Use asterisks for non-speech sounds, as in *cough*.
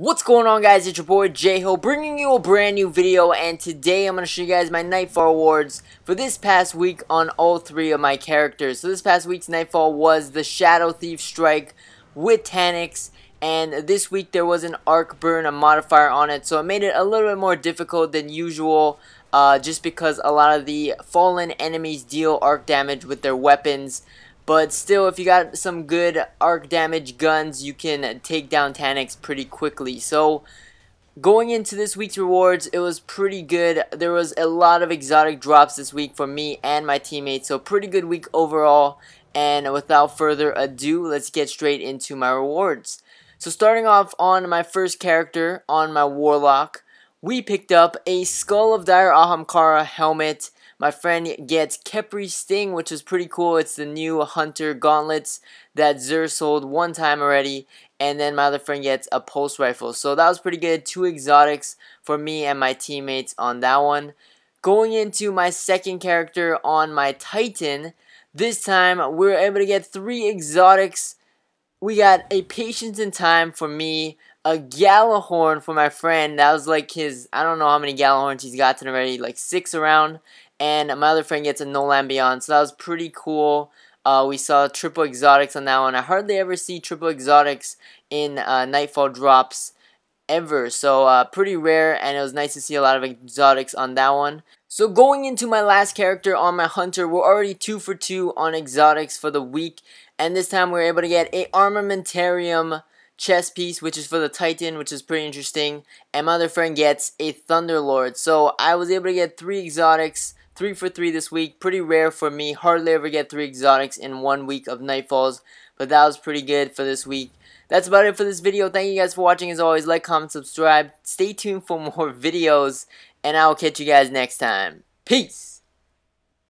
What's going on guys, it's your boy J-Ho bringing you a brand new video and today I'm going to show you guys my Nightfall awards for this past week on all three of my characters. So this past week's Nightfall was the Shadow Thief Strike with Taniks and this week there was an Arc Burn, a modifier on it, so it made it a little bit more difficult than usual uh, just because a lot of the fallen enemies deal arc damage with their weapons. But still, if you got some good arc damage guns, you can take down Taniks pretty quickly. So, going into this week's rewards, it was pretty good. There was a lot of exotic drops this week for me and my teammates. So, pretty good week overall. And without further ado, let's get straight into my rewards. So, starting off on my first character, on my Warlock, we picked up a Skull of Dire Ahamkara helmet my friend gets Khepri Sting, which is pretty cool. It's the new Hunter gauntlets that Xur sold one time already. And then my other friend gets a pulse rifle. So that was pretty good. Two exotics for me and my teammates on that one. Going into my second character on my Titan, this time we were able to get three exotics. We got a Patience in Time for me, a Gjallarhorn for my friend. That was like his, I don't know how many Gjallarhorns he's gotten already, like six around and my other friend gets a No Land Beyond. So that was pretty cool. Uh, we saw triple exotics on that one. I hardly ever see triple exotics in uh, Nightfall drops ever. So uh, pretty rare, and it was nice to see a lot of exotics on that one. So going into my last character on my Hunter, we're already 2 for 2 on exotics for the week. And this time we are able to get a Armamentarium chess piece, which is for the Titan, which is pretty interesting. And my other friend gets a Thunderlord. So I was able to get three exotics Three for three this week. Pretty rare for me. Hardly ever get three exotics in one week of Nightfalls. But that was pretty good for this week. That's about it for this video. Thank you guys for watching. As always, like, comment, subscribe. Stay tuned for *laughs* more videos. And I will catch you guys next time. Peace!